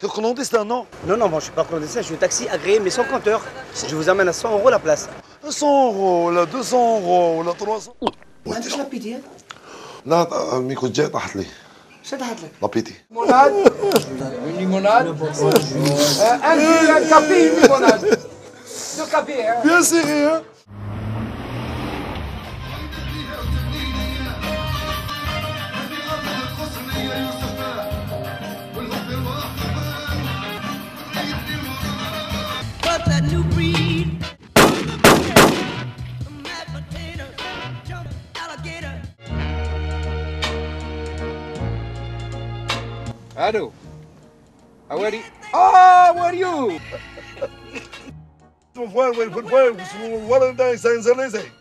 T'es clandestin, non Non, non, moi je suis pas clandestin, je suis taxi agréé mais sans compteur. Je vous amène à 100 euros la place. 100 euros ولا 200 euros ولا 300 ما عندكش لابيتي لا الميكرو الجاي طاحت لي شدحت لك لابيتي limonade Une limonade Euh, Un un café, une limonade Deux Allô How are you? Oh, how are you? Fue, fue, fue, fue, fue, fue, fue, fue, fue,